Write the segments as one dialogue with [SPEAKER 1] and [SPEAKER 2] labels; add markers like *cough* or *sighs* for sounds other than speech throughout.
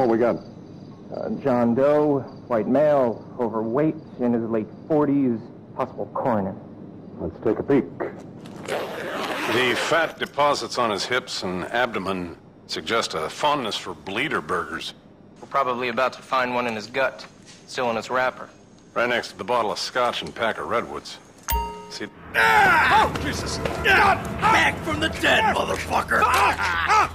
[SPEAKER 1] What we got? Uh, John Doe, white male, overweight, in his late 40s, possible coroner.
[SPEAKER 2] Let's take a peek.
[SPEAKER 3] The fat deposits on his hips and abdomen suggest a fondness for bleeder burgers.
[SPEAKER 4] We're probably about to find one in his gut, still in its wrapper.
[SPEAKER 3] Right next to the bottle of scotch and pack of redwoods. See?
[SPEAKER 5] Ah! Oh, Jesus! Ah! Back from the dead, motherfucker! Ah!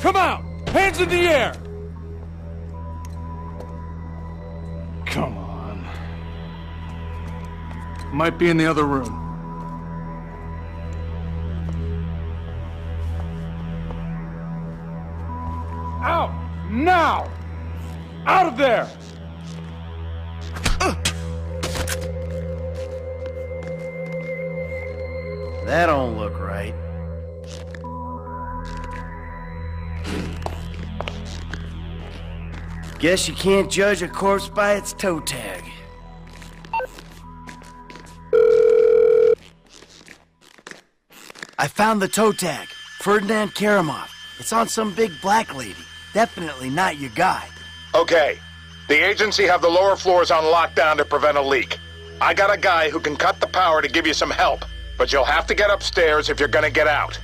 [SPEAKER 6] Come out! Hands in the air! Come on. Might be in the other room. Out! Now! Out of there!
[SPEAKER 5] That don't look Guess you can't judge a corpse by its toe tag. I found the toe tag. Ferdinand Kerimov. It's on some big black lady. Definitely not your guy.
[SPEAKER 7] Okay. The agency have the lower floors on lockdown to prevent a leak. I got a guy who can cut the power to give you some help, but you'll have to get upstairs if you're gonna get out.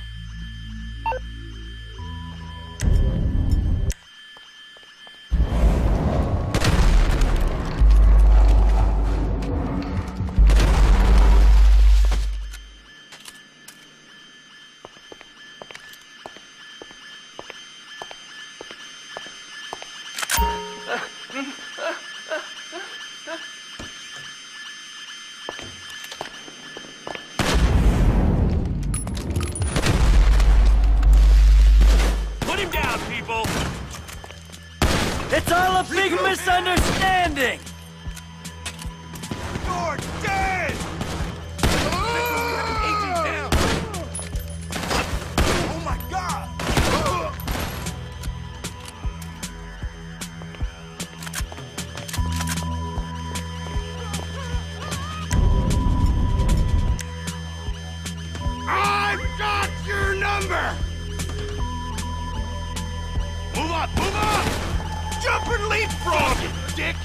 [SPEAKER 5] It's all a big misunderstanding!
[SPEAKER 6] You're dead! Oh my god!
[SPEAKER 8] I've got your number! jump and leapfrog, frog, dick!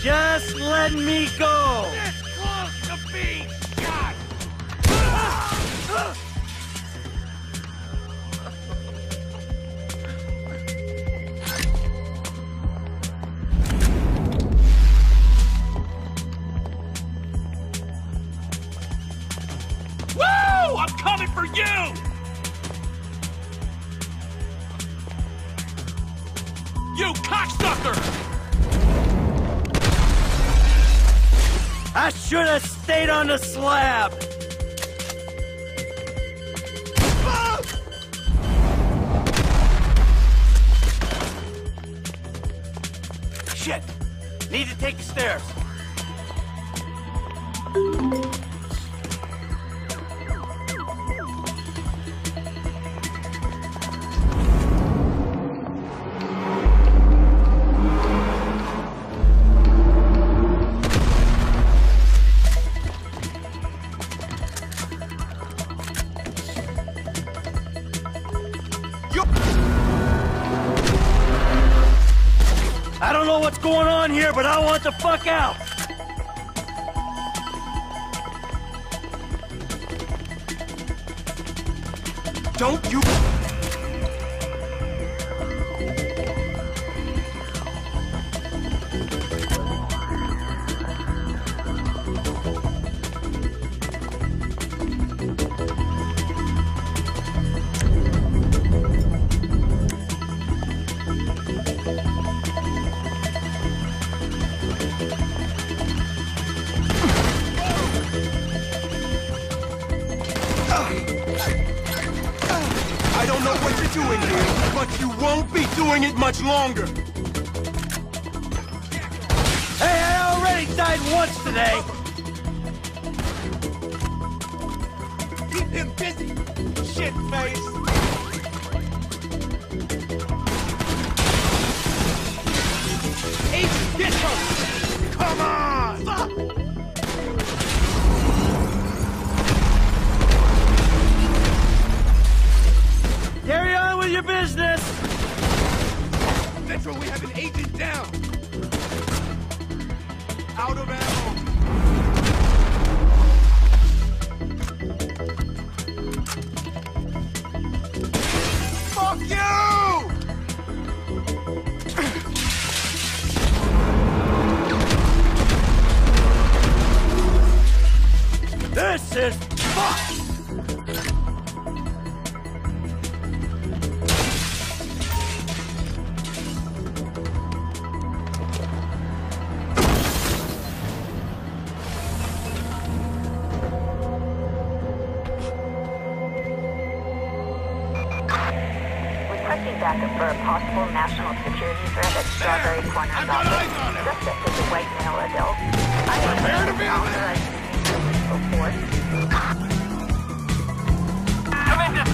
[SPEAKER 8] Just let me
[SPEAKER 5] go! Should have stayed on the slab! Shit! Need to take the stairs. I don't know what's going on here, but I want the fuck out! Don't you...
[SPEAKER 2] doing it much longer.
[SPEAKER 5] Hey, I already died once today!
[SPEAKER 2] Keep him busy, shit face.
[SPEAKER 1] Adult. I
[SPEAKER 2] Prepare to be
[SPEAKER 1] authorized physical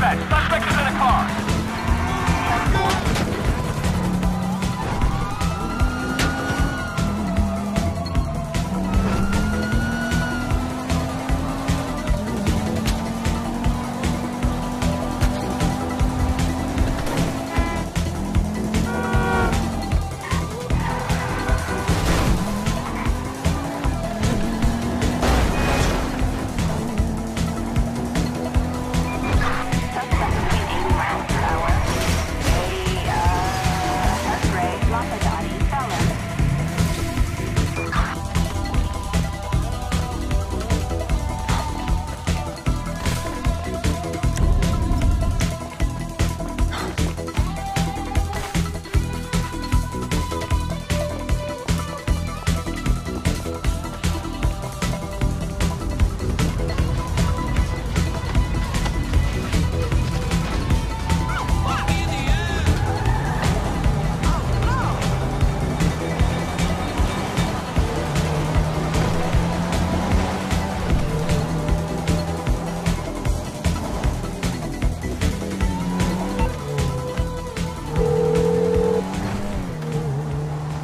[SPEAKER 8] in. Suspect is in a car.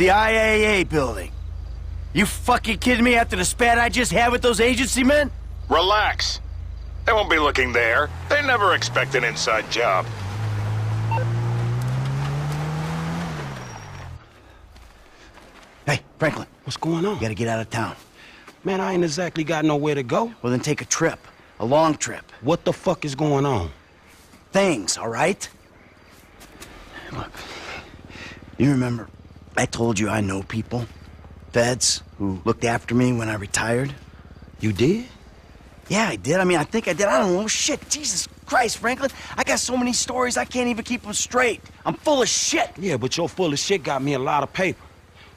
[SPEAKER 5] The IAA building. You fucking kidding me after the spat I just had with those agency men?
[SPEAKER 7] Relax. They won't be looking there. They never expect an inside job.
[SPEAKER 5] Hey, Franklin,
[SPEAKER 9] What's going on?
[SPEAKER 5] you gotta get out of town.
[SPEAKER 9] Man, I ain't exactly got nowhere to go.
[SPEAKER 5] Well, then take a trip. A long trip.
[SPEAKER 9] What the fuck is going on?
[SPEAKER 5] Things, all right? Look, you remember I told you I know people? Feds who looked after me when I retired?
[SPEAKER 9] You did?
[SPEAKER 5] Yeah, I did. I mean, I think I did. I don't know. Shit, Jesus Christ, Franklin. I got so many stories I can't even keep them straight. I'm full of shit.
[SPEAKER 9] Yeah, but your full of shit got me a lot of paper.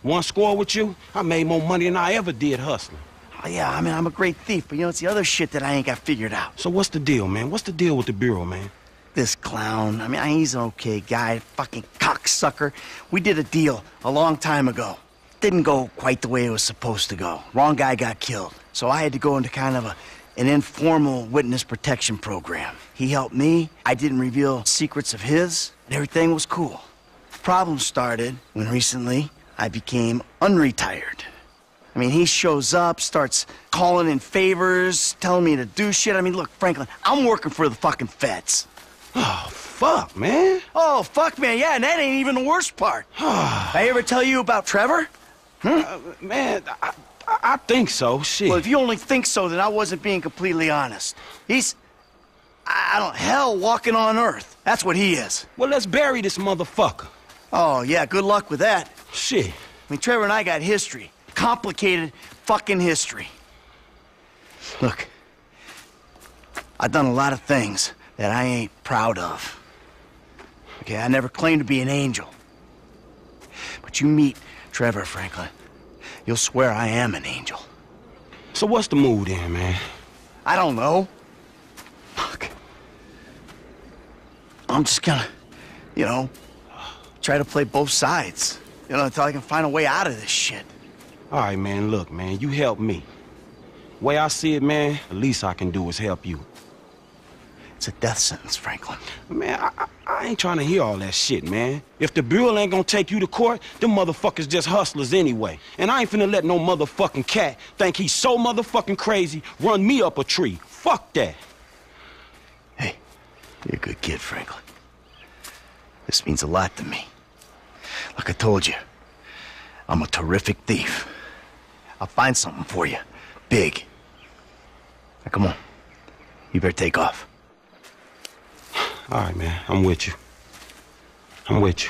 [SPEAKER 9] One score with you, I made more money than I ever did hustling.
[SPEAKER 5] Oh, yeah, I mean, I'm a great thief, but you know, it's the other shit that I ain't got figured out.
[SPEAKER 9] So what's the deal, man? What's the deal with the Bureau, man?
[SPEAKER 5] This clown, I mean, he's an okay guy, fucking cocksucker. We did a deal a long time ago. Didn't go quite the way it was supposed to go. Wrong guy got killed. So I had to go into kind of a, an informal witness protection program. He helped me. I didn't reveal secrets of his, and everything was cool. The Problem started when recently I became unretired. I mean, he shows up, starts calling in favors, telling me to do shit. I mean, look, Franklin, I'm working for the fucking feds.
[SPEAKER 9] Oh, fuck, man.
[SPEAKER 5] Oh, fuck, man. Yeah, and that ain't even the worst part. *sighs* I ever tell you about Trevor?
[SPEAKER 9] Uh, man, I, I, I think so. Shit.
[SPEAKER 5] Well, if you only think so, then I wasn't being completely honest. He's, I I don't, hell walking on earth. That's what he is.
[SPEAKER 9] well, let's bury this motherfucker.
[SPEAKER 5] Oh, yeah, good luck with that.
[SPEAKER 9] Shit.
[SPEAKER 5] I mean, Trevor and I got history. Complicated fucking history. Look, I've done a lot of things that I ain't proud of. Okay, I never claimed to be an angel. But you meet Trevor Franklin, you'll swear I am an angel.
[SPEAKER 9] So what's the mood then, man?
[SPEAKER 5] I don't know. Fuck. I'm just gonna, you know, try to play both sides. You know, until I can find a way out of this shit.
[SPEAKER 9] All right, man, look, man, you help me. Way I see it, man, the least I can do is help you.
[SPEAKER 5] It's a death sentence, Franklin.
[SPEAKER 9] Man, I, I, ain't trying to hear all that shit, man. If the Bureau ain't gonna take you to court, them motherfuckers just hustlers anyway. And I ain't finna let no motherfucking cat think he's so motherfucking crazy run me up a tree. Fuck that.
[SPEAKER 5] Hey, you're a good kid, Franklin. This means a lot to me. Like I told you, I'm a terrific thief. I'll find something for you. Big. Now, come on. You better take off.
[SPEAKER 9] All right, man, I'm with you. I'm with you.